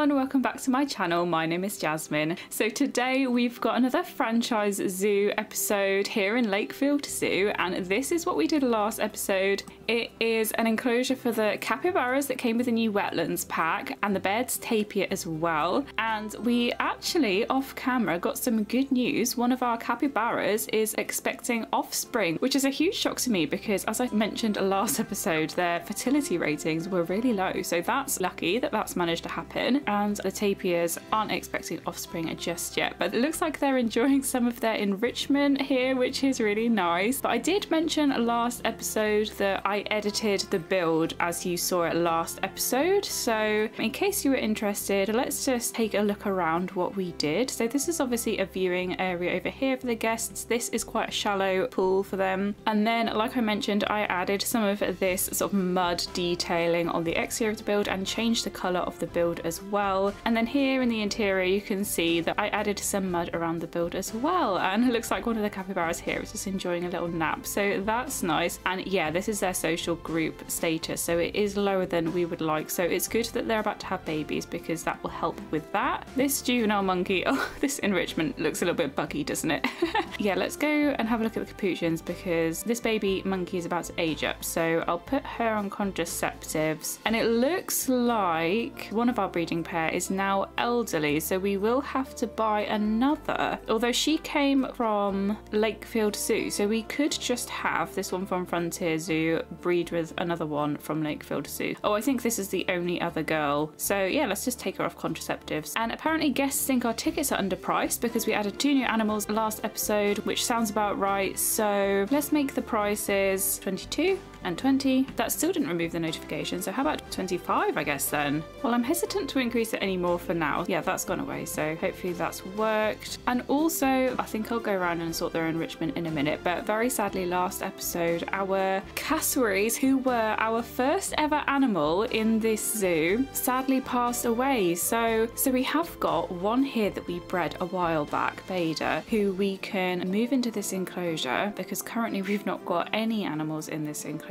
everyone, welcome back to my channel. My name is Jasmine. So today we've got another franchise zoo episode here in Lakefield Zoo and this is what we did last episode. It is an enclosure for the capybaras that came with the new wetlands pack and the Baird's tapir as well. And we actually off camera got some good news. One of our capybaras is expecting offspring, which is a huge shock to me because as I mentioned last episode, their fertility ratings were really low. So that's lucky that that's managed to happen and the tapirs aren't expecting offspring just yet but it looks like they're enjoying some of their enrichment here which is really nice but I did mention last episode that I edited the build as you saw it last episode. So in case you were interested let's just take a look around what we did. So this is obviously a viewing area over here for the guests. This is quite a shallow pool for them. And then like I mentioned I added some of this sort of mud detailing on the exterior of the build and changed the colour of the build as well. And then here in the interior you can see that I added some mud around the build as well. And it looks like one of the capybaras here is just enjoying a little nap. So that's nice. And yeah this is their social group status so it is lower than we would like so it's good that they're about to have babies because that will help with that. This juvenile monkey, oh this enrichment looks a little bit buggy doesn't it? yeah let's go and have a look at the capuchins because this baby monkey is about to age up so I'll put her on contraceptives and it looks like one of our breeding pair is now elderly, so we will have to buy another. Although she came from Lakefield Zoo, so we could just have this one from Frontier Zoo breed with another one from Lakefield Zoo. Oh, I think this is the only other girl. So yeah, let's just take her off contraceptives. And apparently guests think our tickets are underpriced because we added two new animals last episode, which sounds about right. So let's make the prices 22 and 20. That still didn't remove the notification, so how about 25 I guess then? Well I'm hesitant to increase it anymore for now. Yeah that's gone away so hopefully that's worked. And also I think I'll go around and sort their enrichment in a minute but very sadly last episode our cassowaries who were our first ever animal in this zoo sadly passed away so so we have got one here that we bred a while back, Beta, who we can move into this enclosure because currently we've not got any animals in this enclosure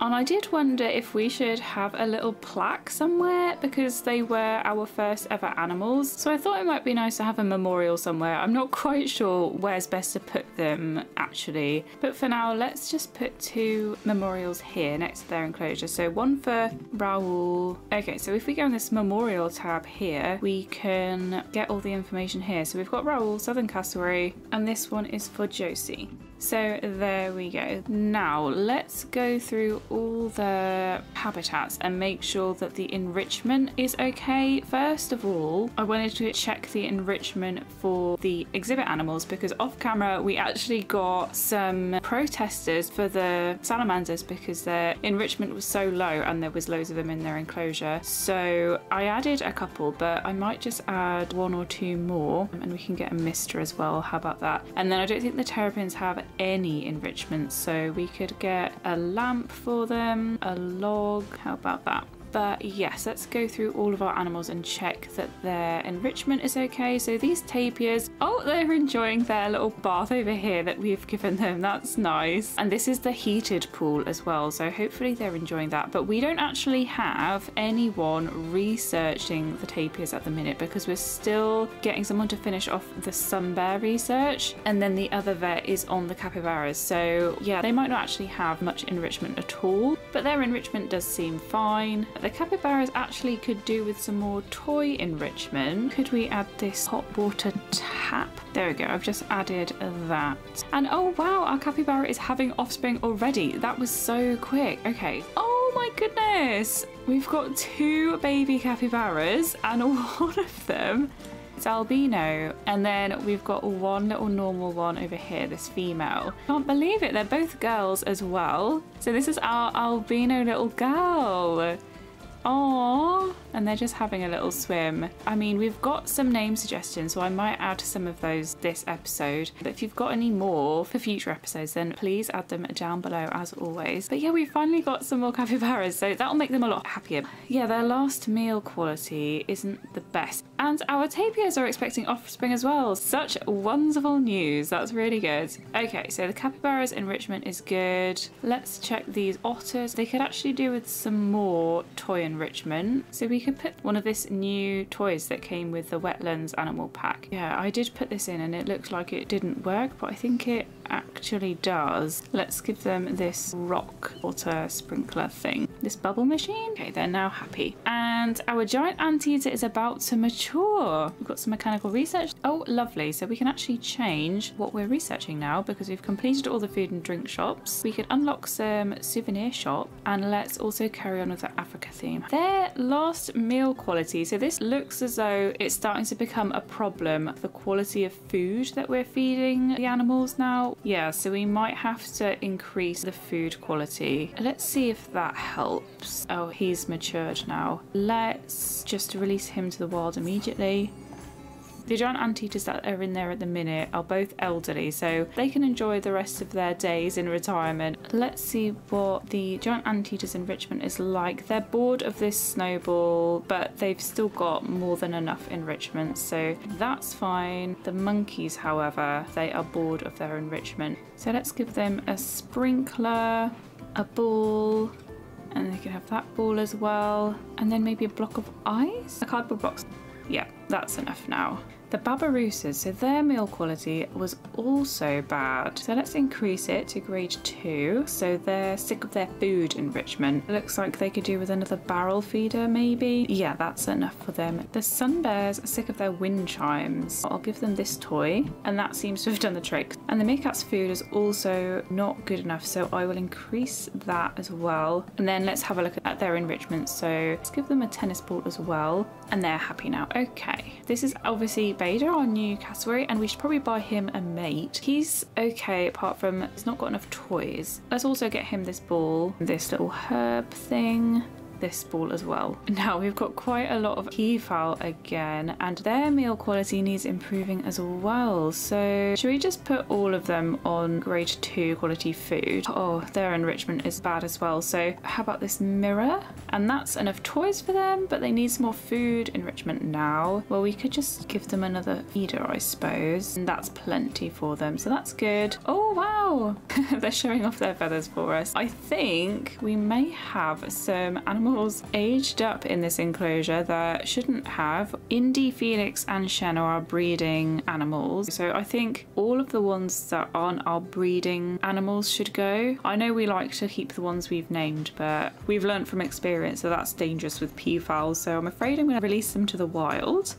And I did wonder if we should have a little plaque somewhere because they were our first ever animals. So I thought it might be nice to have a memorial somewhere. I'm not quite sure where's best to put them actually. But for now, let's just put two memorials here next to their enclosure. So one for Raoul. Okay, so if we go in this memorial tab here, we can get all the information here. So we've got Raoul, Southern Cassowary, and this one is for Josie. So there we go. Now let's go through all the habitats and make sure that the enrichment is okay. First of all, I wanted to check the enrichment for the exhibit animals because off camera we actually got some protesters for the salamanders because their enrichment was so low and there was loads of them in their enclosure. So I added a couple, but I might just add one or two more and we can get a mister as well. How about that? And then I don't think the terrapins have any enrichment so we could get a lamp for them, a log, how about that? But yes, let's go through all of our animals and check that their enrichment is okay. So these tapirs, oh, they're enjoying their little bath over here that we've given them. That's nice. And this is the heated pool as well. So hopefully they're enjoying that. But we don't actually have anyone researching the tapirs at the minute because we're still getting someone to finish off the sun bear research. And then the other vet is on the capybaras. So yeah, they might not actually have much enrichment at all, but their enrichment does seem fine. The capybaras actually could do with some more toy enrichment. Could we add this hot water tap? There we go, I've just added that. And oh wow, our capybara is having offspring already. That was so quick. Okay. Oh my goodness. We've got two baby capybaras and one of them it's albino. And then we've got one little normal one over here, this female. Can't believe it, they're both girls as well. So this is our albino little girl. Aww. And they're just having a little swim. I mean, we've got some name suggestions, so I might add some of those this episode. But if you've got any more for future episodes, then please add them down below as always. But yeah, we finally got some more capybaras, so that'll make them a lot happier. Yeah, their last meal quality isn't the best. And our tapirs are expecting offspring as well. Such wonderful news. That's really good. Okay, so the capybara's enrichment is good. Let's check these otters. They could actually do with some more toy enrichment. So we could put one of this new toys that came with the wetlands animal pack. Yeah, I did put this in and it looked like it didn't work, but I think it actually does. Let's give them this rock water sprinkler thing. This bubble machine. Okay, they're now happy. And our giant anteater is about to mature. We've got some mechanical research. Oh, lovely. So we can actually change what we're researching now because we've completed all the food and drink shops. We could unlock some souvenir shop and let's also carry on with the Africa theme. Their last meal quality. So this looks as though it's starting to become a problem. The quality of food that we're feeding the animals now. Yeah, so we might have to increase the food quality. Let's see if that helps. Oh, he's matured now. Let's just release him to the wild immediately. The giant anteaters that are in there at the minute are both elderly, so they can enjoy the rest of their days in retirement. Let's see what the giant anteaters enrichment is like. They're bored of this snowball, but they've still got more than enough enrichment, so that's fine. The monkeys, however, they are bored of their enrichment. So let's give them a sprinkler, a ball, and they can have that ball as well. And then maybe a block of ice? A cardboard box. Yeah, that's enough now. The Babirusas, so their meal quality was also bad. So let's increase it to grade 2. So they're sick of their food enrichment. It looks like they could do with another barrel feeder maybe. Yeah, that's enough for them. The Sun Bears are sick of their wind chimes. I'll give them this toy and that seems to have done the trick. And the Meerkat's food is also not good enough so I will increase that as well. And then let's have a look at their enrichment. So let's give them a tennis ball as well and they're happy now. Okay, this is obviously Bader, our new cassowary, and we should probably buy him a mate. He's okay, apart from he's not got enough toys. Let's also get him this ball, this little herb thing this ball as well. Now we've got quite a lot of peafowl again and their meal quality needs improving as well. So should we just put all of them on grade 2 quality food? Oh, their enrichment is bad as well. So how about this mirror? And that's enough toys for them, but they need some more food enrichment now. Well, we could just give them another feeder, I suppose. And that's plenty for them, so that's good. Oh, wow! They're showing off their feathers for us. I think we may have some animal animals aged up in this enclosure that shouldn't have. Indy, Felix, and Shen are breeding animals. So I think all of the ones that aren't our breeding animals should go. I know we like to keep the ones we've named, but we've learned from experience that that's dangerous with peafowls. So I'm afraid I'm going to release them to the wild.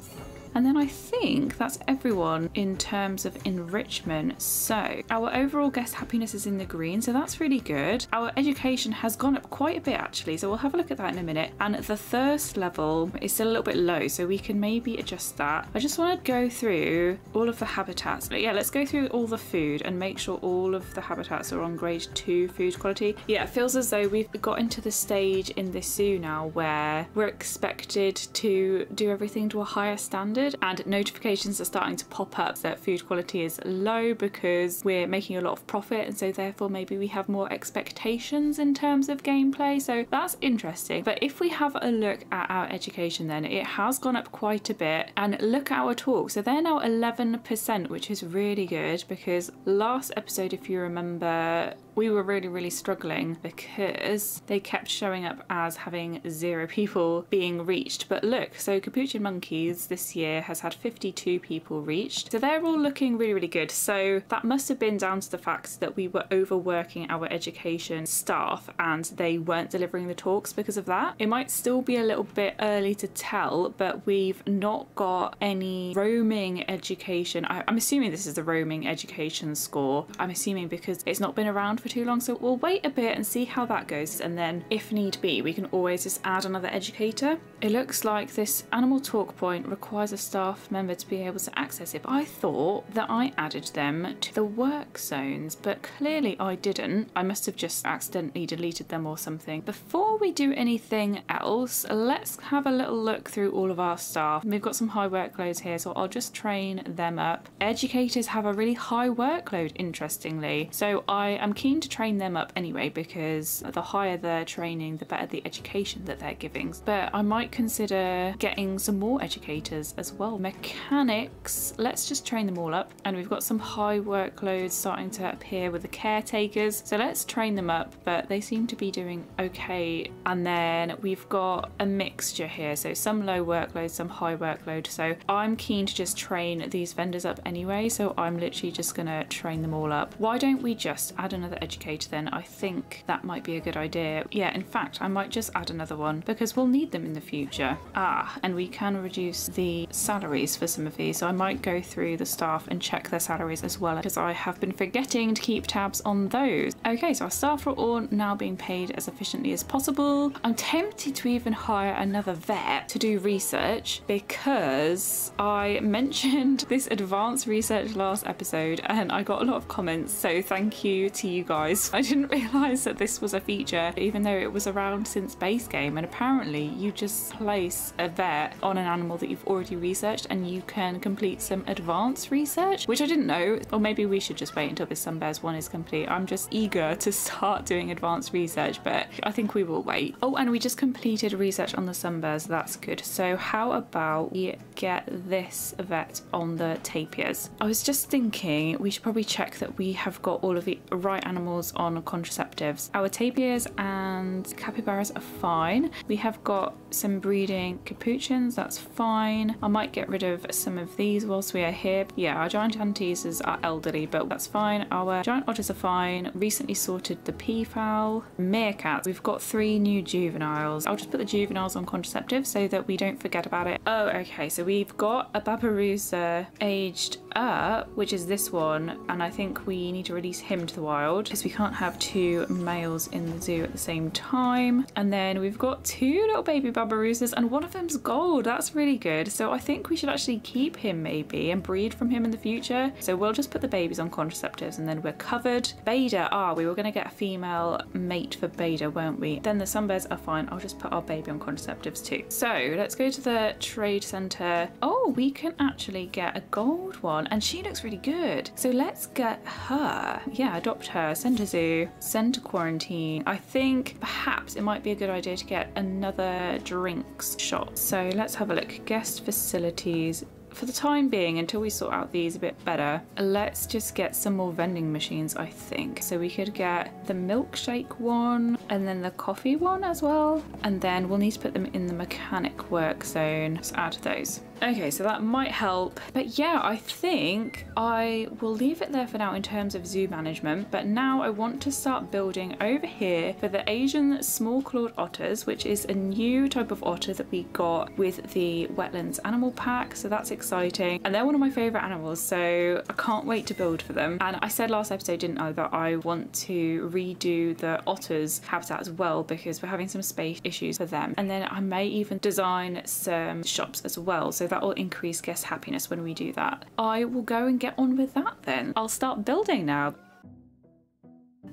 And then I think that's everyone in terms of enrichment. So our overall guest happiness is in the green, so that's really good. Our education has gone up quite a bit actually, so we'll have a look at that in a minute. And the thirst level is still a little bit low, so we can maybe adjust that. I just want to go through all of the habitats. But yeah, let's go through all the food and make sure all of the habitats are on grade two food quality. Yeah, it feels as though we've got into the stage in this zoo now where we're expected to do everything to a higher standard and notifications are starting to pop up that food quality is low because we're making a lot of profit and so therefore maybe we have more expectations in terms of gameplay. So that's interesting. But if we have a look at our education then it has gone up quite a bit. And look at our talk. So they're now 11% which is really good because last episode if you remember we were really, really struggling because they kept showing up as having zero people being reached. But look, so Capuchin Monkeys this year has had 52 people reached. So they're all looking really, really good. So that must have been down to the fact that we were overworking our education staff and they weren't delivering the talks because of that. It might still be a little bit early to tell, but we've not got any roaming education. I, I'm assuming this is the roaming education score. I'm assuming because it's not been around for too long. So we'll wait a bit and see how that goes. And then if need be, we can always just add another educator. It looks like this animal talk point requires a staff member to be able to access it. But I thought that I added them to the work zones, but clearly I didn't. I must have just accidentally deleted them or something. Before we do anything else, let's have a little look through all of our staff. We've got some high workloads here, so I'll just train them up. Educators have a really high workload, interestingly. So I am keen keen to train them up anyway because the higher their training, the better the education that they're giving. But I might consider getting some more educators as well. Mechanics, let's just train them all up. And we've got some high workloads starting to appear with the caretakers. So let's train them up, but they seem to be doing okay. And then we've got a mixture here. So some low workload, some high workload. So I'm keen to just train these vendors up anyway. So I'm literally just gonna train them all up. Why don't we just add another educator then? I think that might be a good idea. Yeah, in fact, I might just add another one because we'll need them in the future. Ah, and we can reduce the salaries for some of these. So I might go through the staff and check their salaries as well because I have been forgetting to keep tabs on those. Okay, so our staff are all now being paid as efficiently as possible. I'm tempted to even hire another vet to do research because I mentioned this advanced research last episode and I got a lot of comments. So thank you to you guys. I didn't realize that this was a feature even though it was around since base game and apparently you just place a vet on an animal that you've already researched and you can complete some advanced research, which I didn't know. Or maybe we should just wait until this Sunbears one is complete. I'm just eager to start doing advanced research, but I think we will wait. Oh, and we just completed research on the Sun Bears. That's good. So how about we get this vet on the tapirs? I was just thinking we should probably check that we have got all of the right animals on contraceptives. Our tapirs and capybaras are fine. We have got some breeding capuchins, that's fine. I might get rid of some of these whilst we are here. Yeah, our giant anteaters are elderly, but that's fine. Our giant otters are fine. Recently sorted the peafowl. Meerkats, we've got three new juveniles. I'll just put the juveniles on contraceptive so that we don't forget about it. Oh, okay, so we've got a Babirusa aged up, which is this one, and I think we need to release him to the wild because we can't have two males in the zoo at the same time. And then we've got two little baby Babirusas and one of them's gold. That's really good. So I think we should actually keep him maybe and breed from him in the future. So we'll just put the babies on contraceptives and then we're covered. Beta, ah, we were going to get a female mate for Beta, weren't we? Then the sunbears are fine. I'll just put our baby on contraceptives too. So let's go to the trade center. Oh, we can actually get a gold one and she looks really good. So let's get her. Yeah, adopt her, send to zoo, send to quarantine. I think perhaps it might be a good idea to get another drinks shop. So let's have a look. Guest facilities for the time being, until we sort out these a bit better, let's just get some more vending machines, I think. So we could get the milkshake one and then the coffee one as well. And then we'll need to put them in the mechanic work zone. Let's add those. Okay, so that might help. But yeah, I think I will leave it there for now in terms of zoo management. But now I want to start building over here for the Asian small clawed otters, which is a new type of otter that we got with the wetlands animal pack. So that's exciting. And they're one of my favorite animals. So I can't wait to build for them. And I said last episode, didn't I, that I want to redo the otters habitat as well because we're having some space issues for them. And then I may even design some shops as well. So that will increase guest happiness when we do that. I will go and get on with that then. I'll start building now.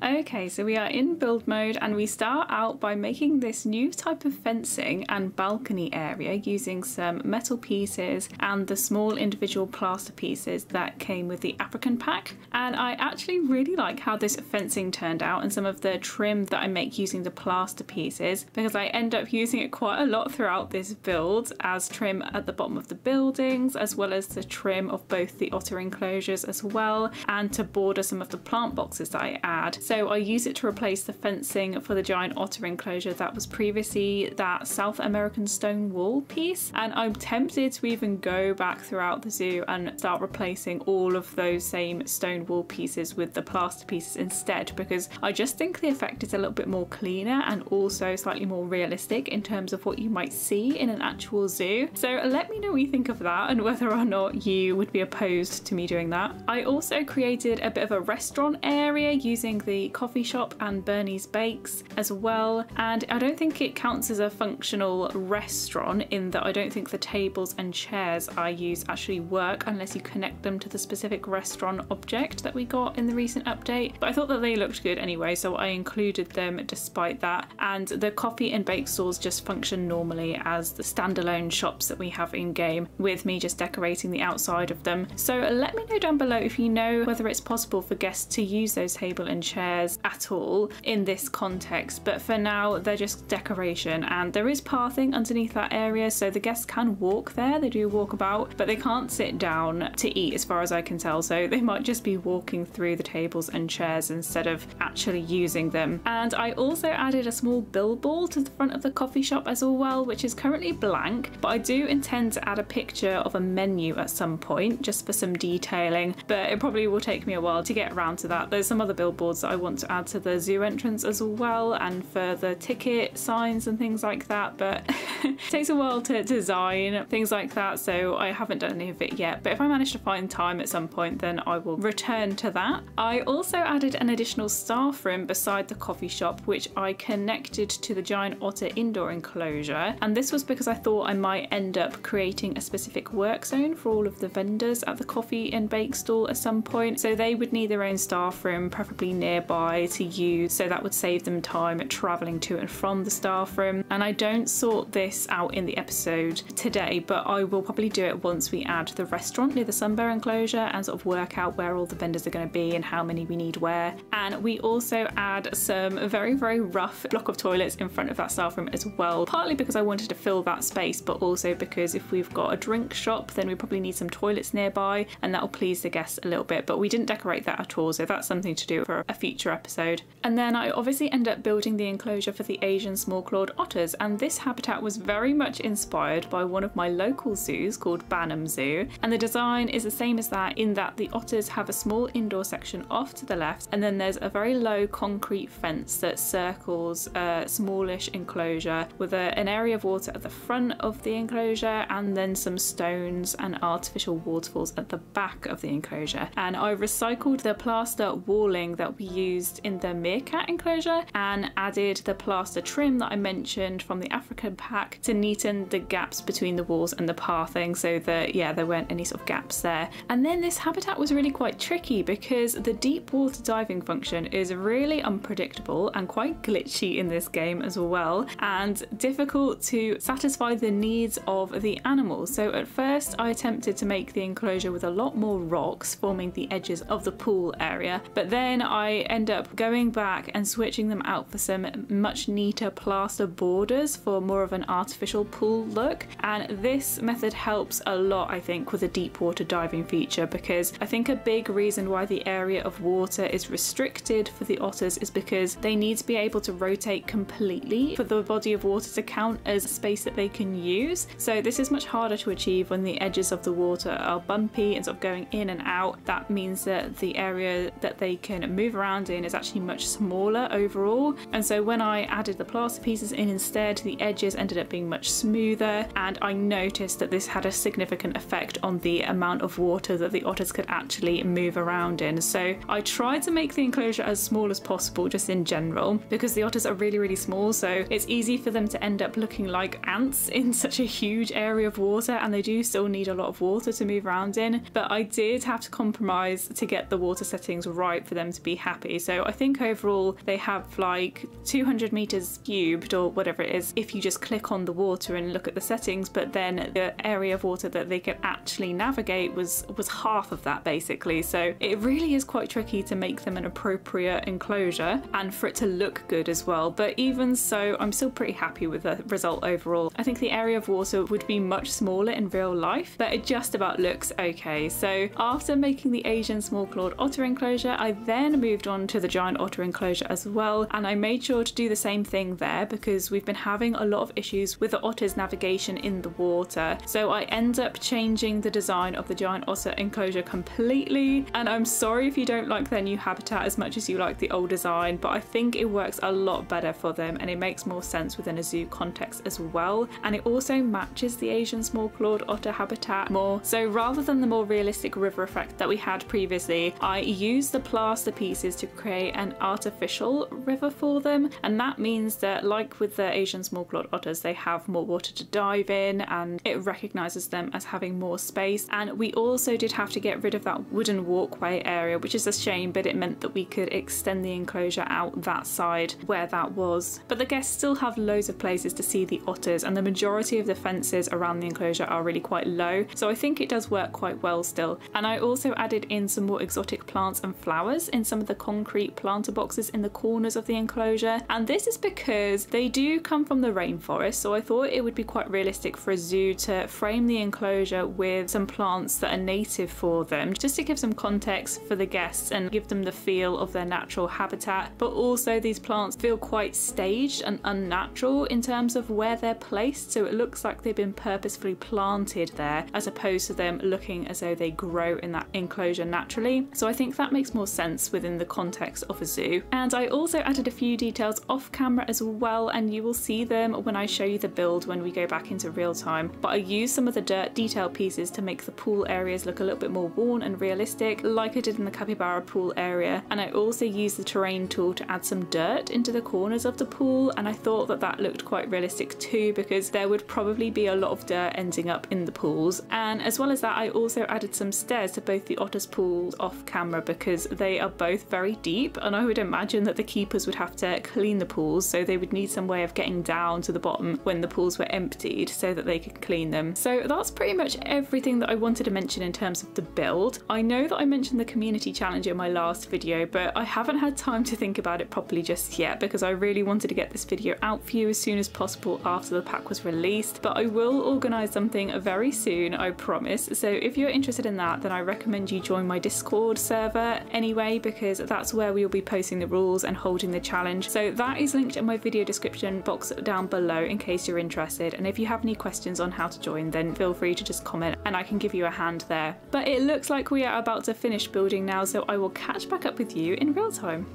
Okay, so we are in build mode and we start out by making this new type of fencing and balcony area using some metal pieces and the small individual plaster pieces that came with the African pack. And I actually really like how this fencing turned out and some of the trim that I make using the plaster pieces because I end up using it quite a lot throughout this build as trim at the bottom of the buildings as well as the trim of both the otter enclosures as well and to border some of the plant boxes that I add. So I use it to replace the fencing for the giant otter enclosure that was previously that South American stone wall piece. And I'm tempted to even go back throughout the zoo and start replacing all of those same stone wall pieces with the plaster pieces instead because I just think the effect is a little bit more cleaner and also slightly more realistic in terms of what you might see in an actual zoo. So let me know what you think of that and whether or not you would be opposed to me doing that. I also created a bit of a restaurant area using the coffee shop and Bernie's Bakes as well. And I don't think it counts as a functional restaurant in that I don't think the tables and chairs I use actually work unless you connect them to the specific restaurant object that we got in the recent update. But I thought that they looked good anyway, so I included them despite that. And the coffee and bake stores just function normally as the standalone shops that we have in game with me just decorating the outside of them. So let me know down below if you know whether it's possible for guests to use those table and chair chairs at all in this context, but for now they're just decoration and there is pathing underneath that area so the guests can walk there, they do walk about, but they can't sit down to eat as far as I can tell, so they might just be walking through the tables and chairs instead of actually using them. And I also added a small billboard to the front of the coffee shop as well, which is currently blank, but I do intend to add a picture of a menu at some point just for some detailing, but it probably will take me a while to get around to that. There's some other billboards that I want to add to the zoo entrance as well and for the ticket signs and things like that, but it takes a while to design things like that, so I haven't done any of it yet. But if I manage to find time at some point, then I will return to that. I also added an additional staff room beside the coffee shop, which I connected to the giant otter indoor enclosure. And this was because I thought I might end up creating a specific work zone for all of the vendors at the coffee and bake stall at some point. So they would need their own staff room, preferably nearby to use. So that would save them time traveling to and from the staff room. And I don't sort this out in the episode today, but I will probably do it once we add the restaurant near the Sunbear enclosure and sort of work out where all the vendors are going to be and how many we need where. And we also add some very, very rough block of toilets in front of that staff room as well, partly because I wanted to fill that space, but also because if we've got a drink shop, then we probably need some toilets nearby and that will please the guests a little bit. But we didn't decorate that at all, so that's something to do for a future episode. And then I obviously end up building the enclosure for the Asian small clawed otters, and this habitat was very much inspired by one of my local zoos called Banham Zoo. And the design is the same as that in that the otters have a small indoor section off to the left, and then there's a very low concrete fence that circles a smallish enclosure with a, an area of water at the front of the enclosure and then some stones and artificial waterfalls at the back of the enclosure. And I recycled the plaster walling that we used in the meerkat enclosure and added the plaster trim that I mentioned from the African pack to neaten the gaps between the walls and the pathing so that, yeah, there weren't any sort of gaps there. And then this habitat was really quite tricky because the deep water diving function is really unpredictable and quite glitchy in this game as well and difficult to satisfy the needs of the animals. So at first I attempted to make the enclosure with a lot more rocks forming the edges of the pool area, but then I end up going back and switching them out for some much neater plaster borders for more of an artificial pool look. And this method helps a lot, I think, with a deep water diving feature because I think a big reason why the area of water is restricted for the otters is because they need to be able to rotate completely for the body of water to count as space that they can use. So this is much harder to achieve when the edges of the water are bumpy and sort of going in and out. That means that the area that they can move around in is actually much smaller overall. And so when I added the plaster pieces in instead, the edges ended up being much smoother. And I noticed that this had a significant effect on the amount of water that the otters could actually move around in. So I tried to make the enclosure as small as possible just in general because the otters are really, really small. So it's easy for them to end up looking like ants in such a huge area of water. And they do still need a lot of water to move around in. But I did have to compromise to get the water settings right for them to be happy. So I think overall they have like 200 meters cubed or whatever it is if you just click on the water and look at the settings. But then the area of water that they could actually navigate was was half of that basically. So it really is quite tricky to make them an appropriate enclosure and for it to look good as well. But even so, I'm still pretty happy with the result overall. I think the area of water would be much smaller in real life, but it just about looks okay. So after making the Asian small clawed otter enclosure, I then moved on to the giant otter enclosure as well. And I made sure to do the same thing there because we've been having a lot of issues with the otter's navigation in the water. So I end up changing the design of the giant otter enclosure completely. And I'm sorry if you don't like their new habitat as much as you like the old design, but I think it works a lot better for them and it makes more sense within a zoo context as well. And it also matches the Asian small clawed otter habitat more. So rather than the more realistic river effect that we had previously, I used the plaster pieces to create an artificial river for them. And that means that like with the Asian small clawed otters, they have more water to dive in and it recognizes them as having more space. And we also did have to get rid of that wooden walkway area, which is a shame, but it meant that we could extend the enclosure out that side where that was. But the guests still have loads of places to see the otters and the majority of the fences around the enclosure are really quite low. So I think it does work quite well still. And I also added in some more exotic plants and flowers in some of the concrete planter boxes in the corners of the enclosure. And this is because they do come from the rainforest, so I thought it would be quite realistic for a zoo to frame the enclosure with some plants that are native for them, just to give some context for the guests and give them the feel of their natural habitat. But also, these plants feel quite staged and unnatural in terms of where they're placed, so it looks like they've been purposefully planted there as opposed to them looking as though they grow in that enclosure naturally. So I think that makes more sense within the context of a zoo. And I also added a few details off camera as well, and you will see them when I show you the build when we go back into real time. But I used some of the dirt detail pieces to make the pool areas look a little bit more worn and realistic, like I did in the capybara pool area. And I also used the terrain tool to add some dirt into the corners of the pool, and I thought that that looked quite realistic too because there would probably be a lot of dirt ending up in the pools. And as well as that, I also added some stairs to both the otters pools off camera because they are both very deep and I would imagine that the keepers would have to clean the pools so they would need some way of getting down to the bottom when the pools were emptied so that they could clean them. So that's pretty much everything that I wanted to mention in terms of the build. I know that I mentioned the community challenge in my last video but I haven't had time to think about it properly just yet because I really wanted to get this video out for you as soon as possible after the pack was released but I will organise something very soon I promise so if you're interested in that then I recommend you join my Discord server anyway because that's where we will be posting the rules and holding the challenge. So that is linked in my video description box down below in case you're interested. And if you have any questions on how to join, then feel free to just comment and I can give you a hand there. But it looks like we are about to finish building now, so I will catch back up with you in real time.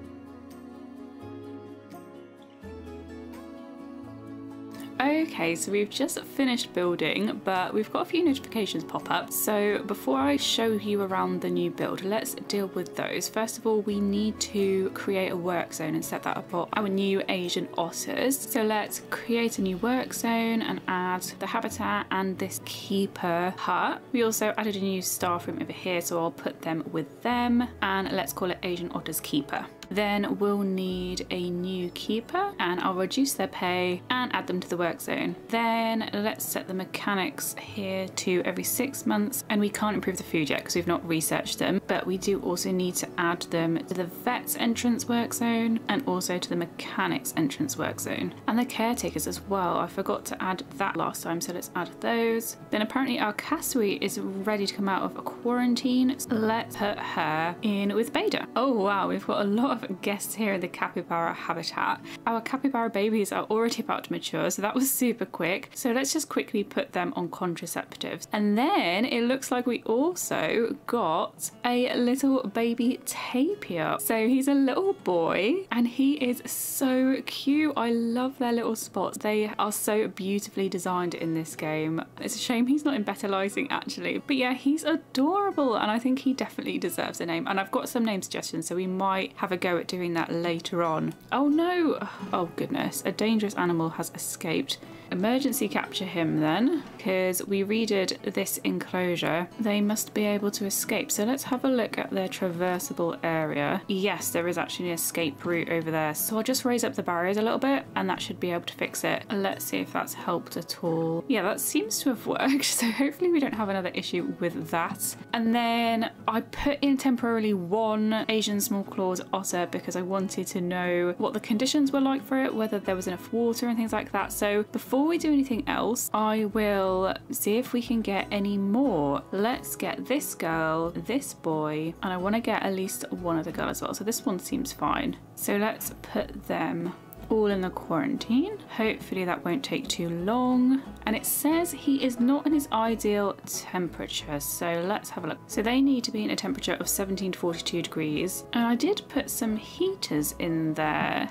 Okay, so we've just finished building, but we've got a few notifications pop up. So before I show you around the new build, let's deal with those. First of all, we need to create a work zone and set that up for our new Asian otters. So let's create a new work zone and add the habitat and this keeper hut. We also added a new staff room over here, so I'll put them with them and let's call it Asian Otters Keeper. Then we'll need a new keeper and I'll reduce their pay and add them to the work zone. Then let's set the mechanics here to every six months and we can't improve the food yet because we've not researched them, but we do also need to add them to the vet's entrance work zone and also to the mechanics entrance work zone. And the caretakers as well. I forgot to add that last time, so let's add those. Then apparently our cassowary is ready to come out of a quarantine. Let's put her in with Beta. Oh wow, we've got a lot of guests here in the capybara habitat. Our capybara babies are already about to mature, so that was super quick. So let's just quickly put them on contraceptives. And then it looks like we also got a little baby tapir. So he's a little boy and he is so cute. I love their little spots. They are so beautifully designed in this game. It's a shame he's not in better lighting actually. But yeah, he's adorable and I think he definitely deserves a name. And I've got some name suggestions, so we might have a go at doing that later on. Oh no! Oh goodness, a dangerous animal has escaped. Emergency capture him then, because we redid this enclosure. They must be able to escape. So let's have a look at their traversable area. Yes, there is actually an escape route over there. So I'll just raise up the barriers a little bit and that should be able to fix it. Let's see if that's helped at all. Yeah, that seems to have worked. So hopefully we don't have another issue with that. And then I put in temporarily one Asian small claws otter because I wanted to know what the conditions were like for it, whether there was enough water and things like that. So before before we do anything else, I will see if we can get any more. Let's get this girl, this boy, and I want to get at least one other girl as well. So this one seems fine. So let's put them all in the quarantine. Hopefully that won't take too long. And it says he is not in his ideal temperature. So let's have a look. So they need to be in a temperature of 17 to 42 degrees. And I did put some heaters in there.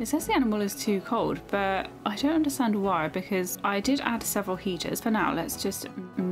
It says the animal is too cold, but I don't understand why because I did add several heaters. For now, let's just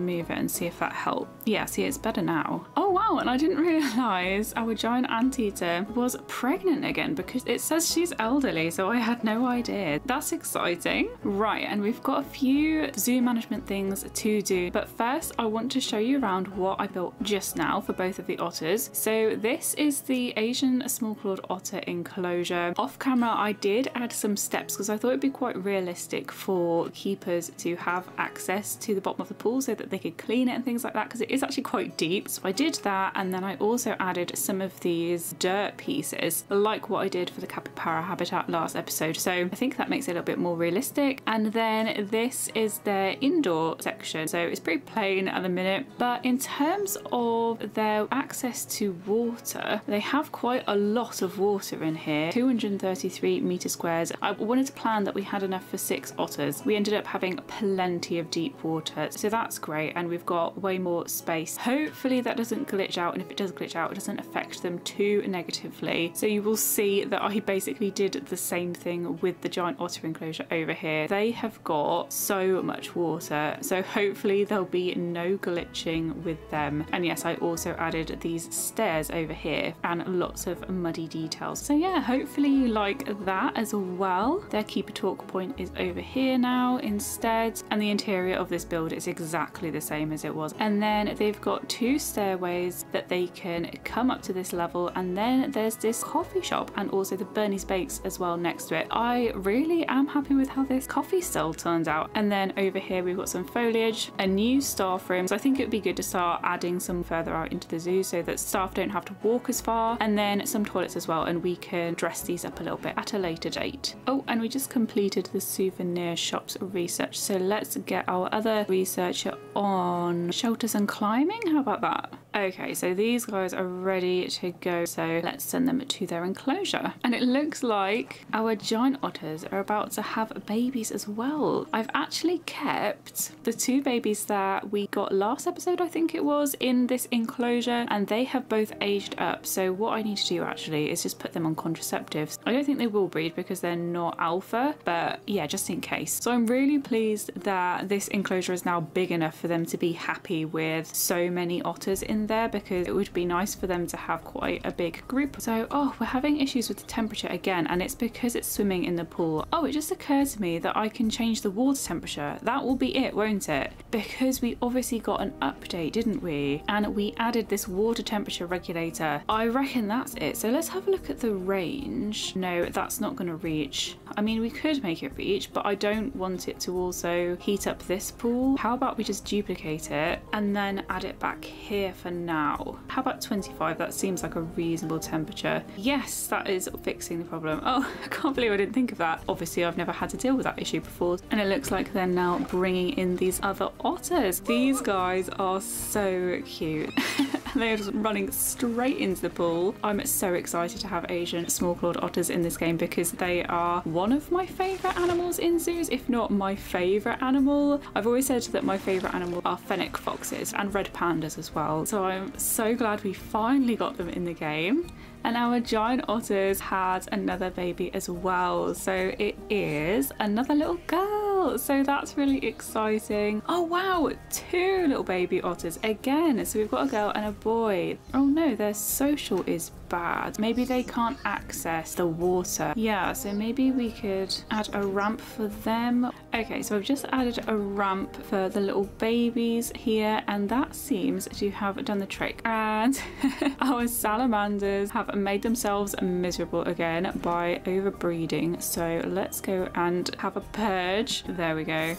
move it and see if that helped. Yeah, see, it's better now. Oh wow, and I didn't realise our giant anteater was pregnant again because it says she's elderly, so I had no idea. That's exciting. Right, and we've got a few zoo management things to do, but first I want to show you around what I built just now for both of the otters. So this is the Asian small-clawed otter enclosure. Off camera, I did add some steps because I thought it'd be quite realistic for keepers to have access to the bottom of the pool so that they they could clean it and things like that because it is actually quite deep. So I did that and then I also added some of these dirt pieces like what I did for the capybara habitat last episode. So I think that makes it a little bit more realistic. And then this is their indoor section. So it's pretty plain at the minute, but in terms of their access to water, they have quite a lot of water in here, 233 meter squares. I wanted to plan that we had enough for six otters. We ended up having plenty of deep water, so that's great. And we've got way more space. Hopefully that doesn't glitch out. And if it does glitch out, it doesn't affect them too negatively. So you will see that I basically did the same thing with the giant otter enclosure over here. They have got so much water. So hopefully there'll be no glitching with them. And yes, I also added these stairs over here and lots of muddy details. So yeah, hopefully you like that as well. Their keeper talk point is over here now instead. And the interior of this build is exactly the same as it was. And then they've got two stairways that they can come up to this level. And then there's this coffee shop and also the Bernie's Bakes as well next to it. I really am happy with how this coffee still turns out. And then over here we've got some foliage, a new staff room. So I think it would be good to start adding some further out into the zoo so that staff don't have to walk as far. And then some toilets as well and we can dress these up a little bit at a later date. Oh, and we just completed the souvenir shops research. So let's get our other researcher on shelters and climbing. How about that? Okay, so these guys are ready to go. So let's send them to their enclosure. And it looks like our giant otters are about to have babies as well. I've actually kept the two babies that we got last episode, I think it was, in this enclosure, and they have both aged up. So what I need to do actually is just put them on contraceptives. I don't think they will breed because they're not alpha, but yeah, just in case. So I'm really pleased that this enclosure is now big enough for them to be happy with so many otters in there because it would be nice for them to have quite a big group. So, oh, we're having issues with the temperature again, and it's because it's swimming in the pool. Oh, it just occurred to me that I can change the water temperature. That will be it, won't it? Because we obviously got an update, didn't we? And we added this water temperature regulator. I reckon that's it. So let's have a look at the range. No, that's not going to reach. I mean, we could make it reach, but I don't want it to also heat up this pool. How about we just duplicate it and then add it back here for now? How about 25? That seems like a reasonable temperature. Yes, that is fixing the problem. Oh, I can't believe I didn't think of that. Obviously, I've never had to deal with that issue before. And it looks like they're now bringing in these other otters. These guys are so cute. they're just running straight into the pool. I'm so excited to have Asian small clawed otters in this game because they are one of my favourite animals in zoos, if not my favourite animal. I've always said that my favourite animal are fennec foxes and red pandas as well. So I'm so glad we finally got them in the game. And our giant otters had another baby as well. So it is another little girl. So that's really exciting. Oh wow, two little baby otters again. So we've got a girl and a boy. Oh no, their social is bad. Maybe they can't access the water. Yeah, so maybe we could add a ramp for them. Okay, so I've just added a ramp for the little babies here and that seems to have done the trick. And our salamanders have made themselves miserable again by overbreeding. So let's go and have a purge. There we go.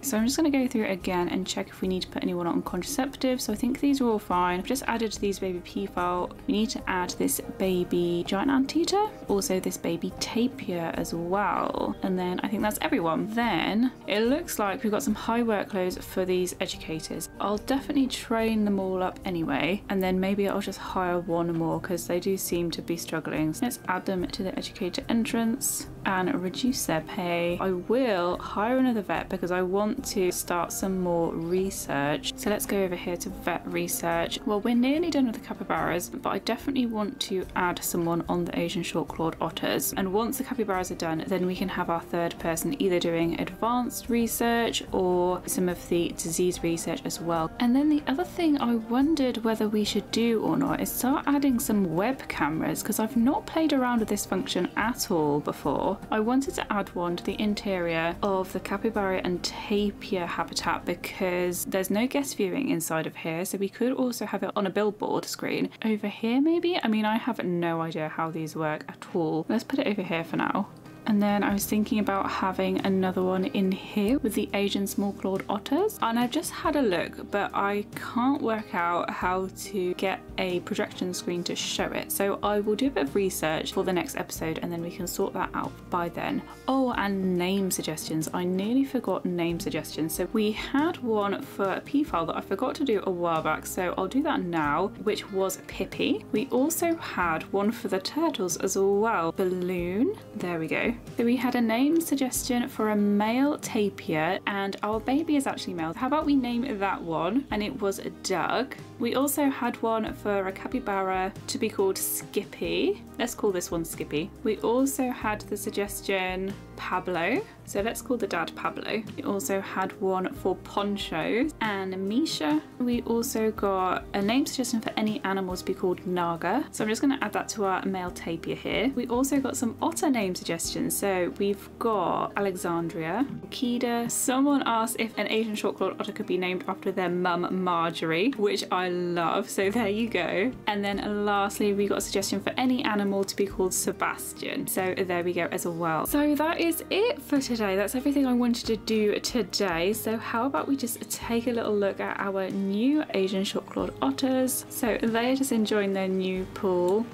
So I'm just going to go through again and check if we need to put anyone on contraceptive. So I think these are all fine. I've just added these baby peafowl. We need to add this baby giant anteater, also this baby tapir as well. And then I think that's everyone. Then it looks like we've got some high workloads for these educators. I'll definitely train them all up anyway. And then maybe I'll just hire one more because they do seem to be struggling. So let's add them to the educator entrance and reduce their pay. I will hire another vet because I want to start some more research. So let's go over here to vet research. Well, we're nearly done with the capybaras, but I definitely want to add someone on the Asian short-clawed otters. And once the capybaras are done, then we can have our third person either doing advanced research or some of the disease research as well. And then the other thing I wondered whether we should do or not is start adding some web cameras because I've not played around with this function at all before. I wanted to add one to the interior of the capybara and tapir habitat because there's no guest viewing inside of here. So we could also have it on a billboard screen. Over here maybe? I mean I have no idea how these work at all. Let's put it over here for now And then I was thinking about having another one in here with the Asian small clawed otters. And I've just had a look, but I can't work out how to get a projection screen to show it. So I will do a bit of research for the next episode and then we can sort that out by then. Oh, and name suggestions. I nearly forgot name suggestions. So we had one for a peafowl that I forgot to do a while back. So I'll do that now, which was Pippi. We also had one for the turtles as well. Balloon. There we go. So we had a name suggestion for a male tapir and our baby is actually male. How about we name that one? And it was Doug. We also had one for a capybara to be called Skippy. Let's call this one Skippy. We also had the suggestion Pablo. So let's call the dad Pablo. We also had one for Poncho and Misha. We also got a name suggestion for any animal to be called Naga. So I'm just going to add that to our male tapir here. We also got some otter name suggestions. So we've got Alexandria, Kida. Someone asked if an Asian short-clawed otter could be named after their mum Marjorie, which I love. So there you go. And then lastly, we got a suggestion for any animal to be called Sebastian. So there we go as well. So that is it for today. That's everything I wanted to do today. So how about we just take a little look at our new Asian short-clawed otters. So they're just enjoying their new pool.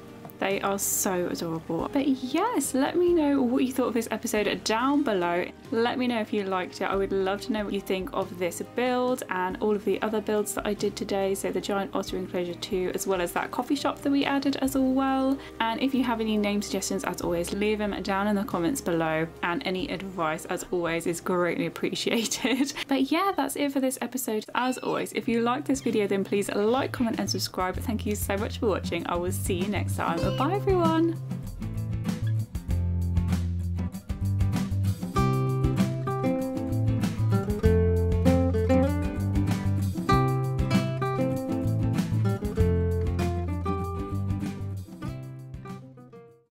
They are so adorable. But yes, let me know what you thought of this episode down below. Let me know if you liked it. I would love to know what you think of this build and all of the other builds that I did today. So the giant otter enclosure too, as well as that coffee shop that we added as well. And if you have any name suggestions, as always, leave them down in the comments below. And any advice, as always, is greatly appreciated. but yeah, that's it for this episode. As always, if you like this video, then please like, comment and subscribe. Thank you so much for watching. I will see you next time. Bye, everyone.